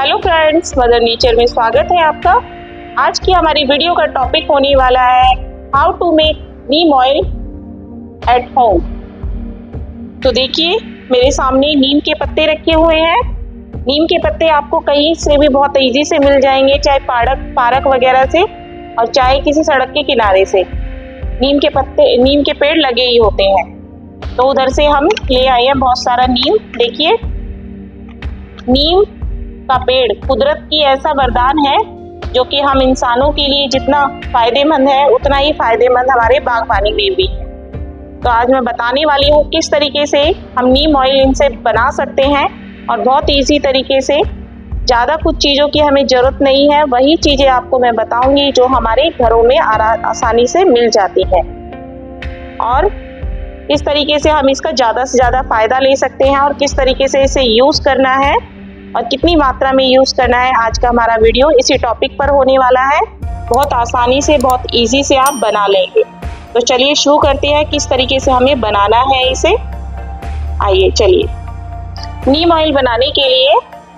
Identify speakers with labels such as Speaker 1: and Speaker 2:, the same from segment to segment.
Speaker 1: Hello friends, mother nature में स्वागत है आपका। आज की हमारी वीडियो का टॉपिक होने वाला है how to make neem oil at home. तो देखिए, मेरे सामने नीम के पत्ते रखे हुए हैं। नीम के पत्ते आपको कहीं से भी बहुत इजी से मिल जाएँगे, चाहे पार्क पार्क वगैरह से और चाहे किसी सड़क के किनारे से। नीम के पत्ते, नीम के पेड़ लगे ही होते हैं। तो उधर से हम ले आए हैं बहुत सारा नीम। देखिए, नीम का पेड़ कुदरत की ऐसा वरदान है जो कि हम इंसानों के लिए जितना फ़ायदेमंद है, उतना ही फ़ायदेमंद हमारे बागवानी में भी है। तो आज मैं बताने वाली हूँ किस तरीके से हम नीम ऑयल इनसे बना सकते हैं और बहुत ईजी तरीके से। ज़्यादा कुछ चीज़ों की हमें ज़रूरत नहीं है, वही चीज़ें आपको मैं बताऊँगी जो हमारे घरों में आसानी से मिल जाती है। और किस तरीके से हम इसका ज़्यादा से ज़्यादा फ़ायदा ले सकते हैं और किस तरीके से इसे यूज़ करना है और कितनी मात्रा में यूज़ करना है आज का हमारा वीडियो इसी टॉपिक पर होने वाला है। बहुत आसानी से, बहुत इजी से आप बना लेंगे। तो चलिए शुरू करते हैं, किस तरीके से हमें बनाना है इसे। आइए, चलिए। नीम ऑयल बनाने के लिए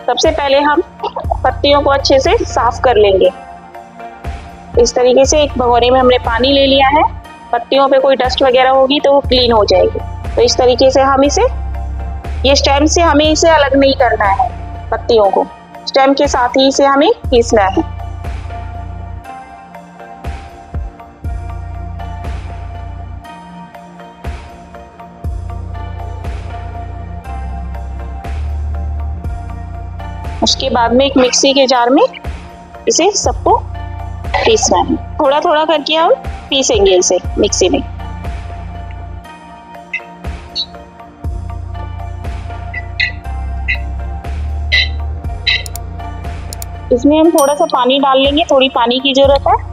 Speaker 1: सबसे पहले हम पत्तियों को अच्छे से साफ़ कर लेंगे। इस तरीके से एक भगोने में हमने पानी ले लिया है। पत्तियों पे कोई डस्ट वगैरह होगी तो वो क्लीन हो जाएगी। तो इस तरीके से हम इसे, ये स्टेम से हमें इसे अलग नहीं करना है। पत्तियों को। स्टेम के साथ ही इसे हमें पीसना है। उसके बाद में एक मिक्सी के जार में इसे सबको पीसना है। थोड़ा थोड़ा करके हम पीसेंगे इसे मिक्सी में। इसमें हम थोड़ा सा पानी डाल लेंगे थोड़ी पानी की ज़रूरत है।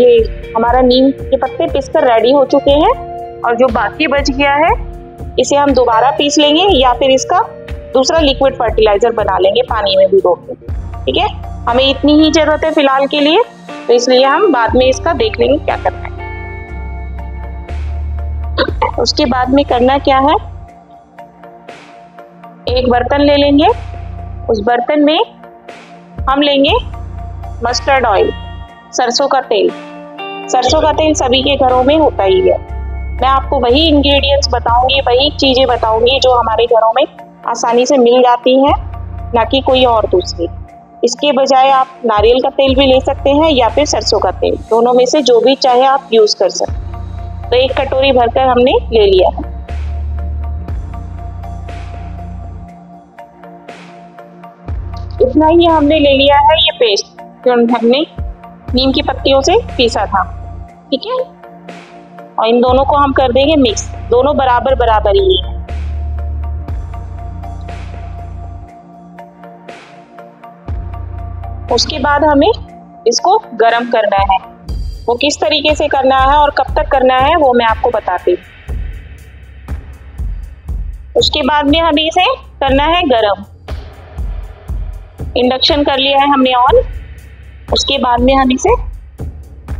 Speaker 1: ये हमारा नीम के पत्ते पीस कर रेडी हो चुके हैं और जो बाकी बच गया है, इसे हम दोबारा पीस लेंगे या फिर इसका दूसरा लिक्विड फर्टिलाइज़र बना लेंगे पानी में भिगो के। ठीक है? हमें इतनी ही ज़रूरत है फ़िलहाल के लिए तो इसलिए हम बाद में इसका देख लेंगे क्या करना है। उसके बाद में करना क्या है? एक बर्तन ले लेंगे। उस बर्तन में हम लेंगे मस्टर्ड ऑयल सरसों का तेल। सरसों का तेल सभी के घरों में होता ही है। मैं आपको वही इंग्रेडिएंट्स बताऊँगी, वही चीज़ें बताऊँगी जो हमारे घरों में आसानी से मिल जाती हैं, ना कि कोई और दूसरी। इसके बजाय आप नारियल का तेल भी ले सकते हैं या फिर सरसों का तेल, दोनों में से जो भी चाहे आप यूज़ कर सकते हैं। तो एक कटोरी भरकर हमने ले लिया है। इतना ही हमने ले लिया है ये पेस्ट जो हमने नीम की पत्तियों से पीसा था। ठीक है? और इन दोनों को हम कर देंगे मिक्स दोनों बराबर बराबर ही है। उसके बाद हमें इसको गरम करना है। वो किस तरीके से करना है और कब तक करना है, वो मैं आपको बताती उसके बाद में हमें इसे करना है गरम। इंडक्शन कर लिया है हमने ऑन। उसके बाद में हम इसे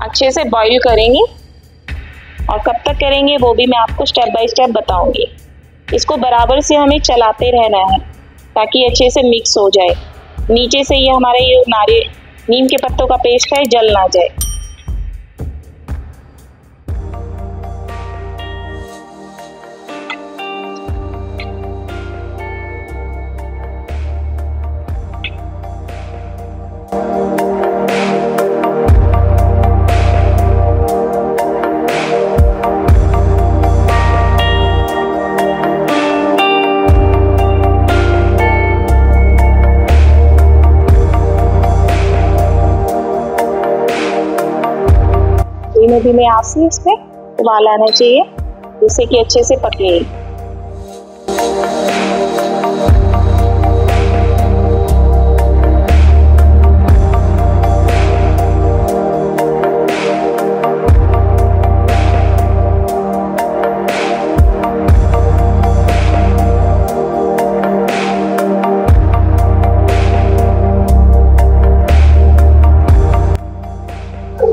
Speaker 1: अच्छे से बॉईल करेंगे। और कब तक करेंगे वो भी मैं आपको स्टेप बाय स्टेप बताऊँगी। इसको बराबर से हमें चलाते रहना है, ताकि अच्छे से मिक्स हो जाए। नीचे से ये हमारे ये नारियल, नीम के पत्तों का पेस्ट है, जल ना जाए। धीमे मैं आपसी से इसमें उबाल आना चाहिए जिससे कि अच्छे से पके।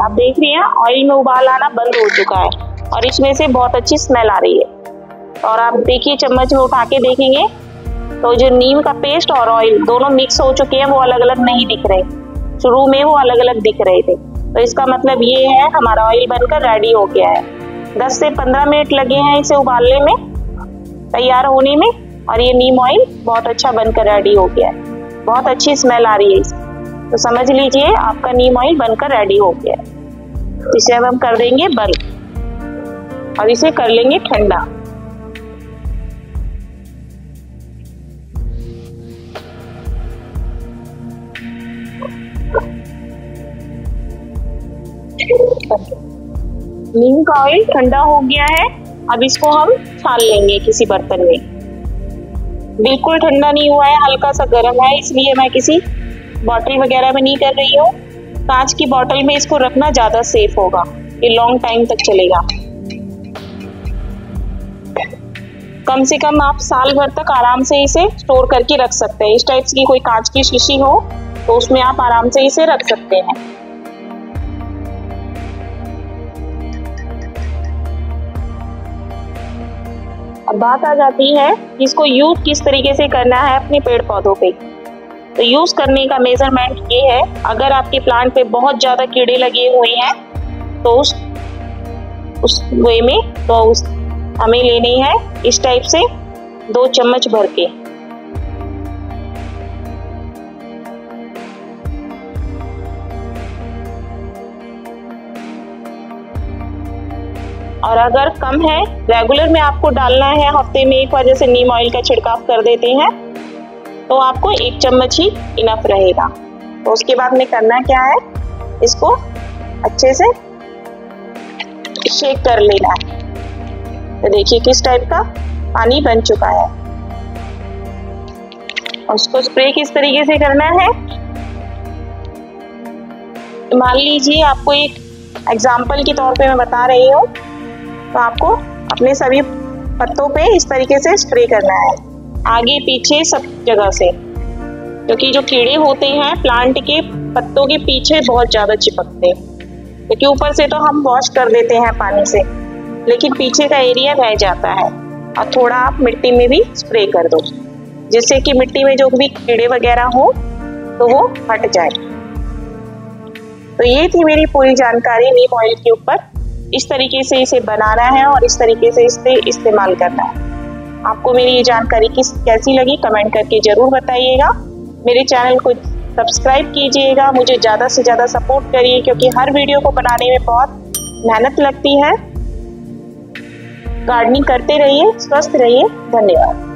Speaker 1: आप देख रहे हैं ऑयल में उबाल आना बंद हो चुका है और इसमें से बहुत अच्छी स्मेल आ रही है। और आप देखिए, चम्मच में उठा के देखेंगे तो जो नीम का पेस्ट और ऑयल दोनों मिक्स हो चुके हैं, वो अलग अलग नहीं दिख रहे। शुरू में वो अलग अलग दिख रहे थे। तो इसका मतलब ये है, हमारा ऑयल बनकर रेडी हो गया है। 10 से 15 मिनट लगे हैं इसे उबालने में, तैयार होने में, और ये नीम ऑयल बहुत अच्छा बनकर रेडी हो गया है। बहुत अच्छी स्मेल आ रही है इसकी तो समझ लीजिए, आपका नीम ऑयल बनकर रेडी हो गया है। इसे अब हम कर देंगे बंद। और इसे कर लेंगे ठंडा। नीम का ऑयल ठंडा हो गया है। अब इसको हम छान लेंगे किसी बर्तन में। बिल्कुल ठंडा नहीं हुआ है, हल्का सा गर्म है, इसलिए मैं किसी बॉटल वगैरह में नहीं कर रही हूँ, कांच की बॉटल में इसको रखना ज़्यादा सेफ़ होगा। ये लॉन्ग टाइम तक चलेगा। कम से कम आप साल भर तक आराम से इसे स्टोर करके रख सकते हैं। इस टाइप की कोई कांच की शीशी हो तो उसमें आप आराम से इसे रख सकते हैं। अब बात आ जाती है इसको यूज़ किस तरीके से करना है अपने पेड़ पौधों पे। तो यूज़ करने का मेज़रमेंट ये है, अगर आपके प्लांट पे बहुत ज़्यादा कीड़े लगे हुए हैं तो उस उस वे में तो उस, हमें लेनी है इस टाइप से दो चम्मच भर के। और अगर कम है रेगुलर में आपको डालना है, हफ़्ते में एक बार जैसे नीम ऑयल का छिड़काव कर देते हैं तो आपको एक चम्मच ही इनफ रहेगा। तो उसके बाद में करना क्या है? इसको अच्छे से शेक कर लेना है। तो देखिए किस टाइप का? पानी बन चुका है। उसको स्प्रे किस तरीके से करना है? मान लीजिए आपको एक एग्ज़ाम्पल के तौर पे मैं बता रही हूँ। तो आपको अपने सभी पत्तों पे इस तरीके से स्प्रे करना है। आगे पीछे सब जगह से। क्योंकि जो कीड़े होते हैं प्लांट के पत्तों के पीछे बहुत ज़्यादा चिपकते हैं। क्योंकि ऊपर से तो हम वॉश कर देते हैं पानी से। लेकिन पीछे का एरिया रह जाता है। और थोड़ा आप मिट्टी में भी स्प्रे कर दो। जिससे कि मिट्टी में जो भी कीड़े वगैरह हो तो वो हट जाए। तो ये थी मेरी पूरी जानकारी नीम ऑयल के ऊपर। इस तरीके से इसे बनाना है और इस तरीके से इसे इस्तेमाल करना है। आपको मेरी ये जानकारी किस कैसी लगी, कमेंट करके ज़रूर बताइएगा। मेरे चैनल को सब्सक्राइब कीजिएगा, मुझे ज़्यादा से ज़्यादा सपोर्ट करिए, क्योंकि हर वीडियो को बनाने में बहुत मेहनत लगती है। गार्डनिंग करते रहिए, स्वस्थ रहिए, धन्यवाद।